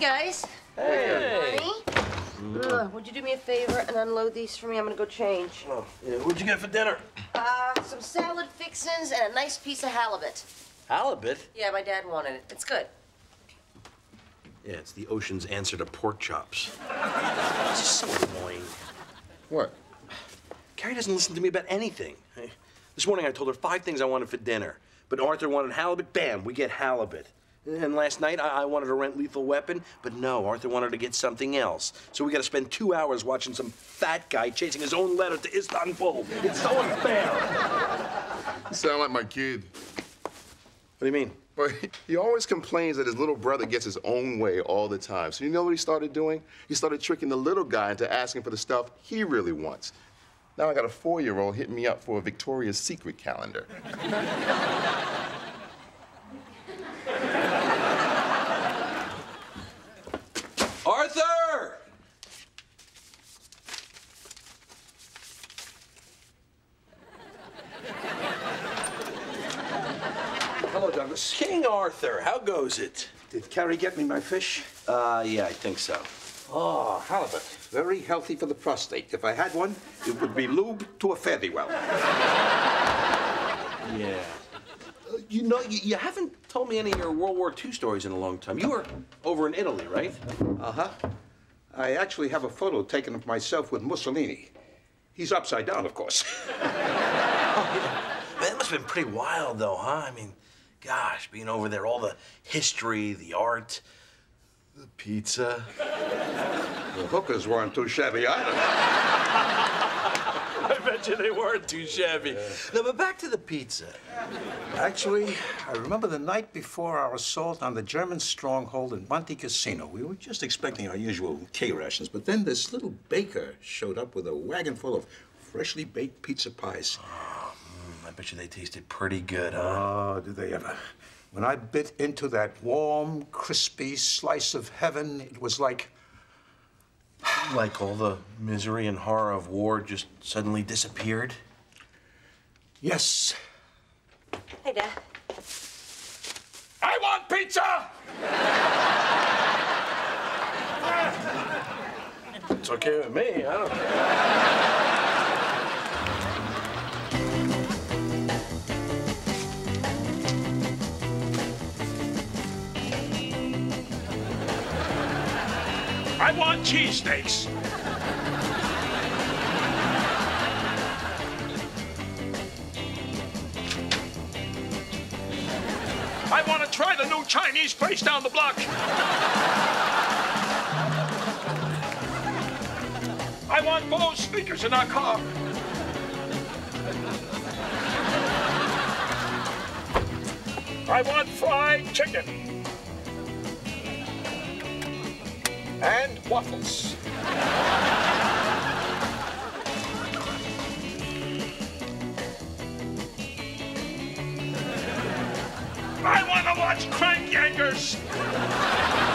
guys. Hey. Ugh, would you do me a favor and unload these for me? I'm gonna go change. Oh, yeah. What'd you get for dinner? Uh, some salad fixins and a nice piece of halibut. Halibut. Yeah, my dad wanted it. It's good. Yeah, it's the ocean's answer to pork chops. It's just so annoying. What? Carrie doesn't listen to me about anything. This morning I told her five things I wanted for dinner. But Arthur wanted halibut, bam, we get halibut. And last night I, I wanted to rent Lethal Weapon, but no, Arthur wanted to get something else. So we gotta spend two hours watching some fat guy chasing his own letter to Istanbul. It's so unfair. You sound like my kid. What do you mean? But he always complains that his little brother gets his own way all the time. So you know what he started doing? He started tricking the little guy into asking for the stuff he really wants. Now I got a four-year-old hitting me up for a Victoria's Secret calendar. Arthur! Hello, Douglas. King Arthur, how goes it? Did Carrie get me my fish? Uh, yeah, I think so. Oh, halibut. Very healthy for the prostate. If I had one, it would be lube to a fare thee well. Yeah. Uh, you know, you, you haven't told me any of your World War II stories in a long time. You were over in Italy, right? Uh-huh. I actually have a photo taken of myself with Mussolini. He's upside down, of course. Man, that must have been pretty wild, though, huh? I mean, gosh, being over there, all the history, the art, the pizza. the hookers weren't too shabby either. I bet you they weren't too shabby. No, but back to the pizza. Actually, I remember the night before our assault on the German stronghold in Monte Cassino. We were just expecting our usual K rations, but then this little baker showed up with a wagon full of freshly baked pizza pies. Ah. I bet you they tasted pretty good, huh? Ah, oh, did they ever? When I bit into that warm, crispy slice of heaven, it was like. Like all the misery and horror of war just suddenly disappeared? Yes. Hey, Dad. I want pizza! It's okay with me. I don't. I want cheesesteaks. I want to try the new Chinese place down the block. I want Bose speakers in our car. I want fried chicken. And waffles. I want to watch Crank Yankers.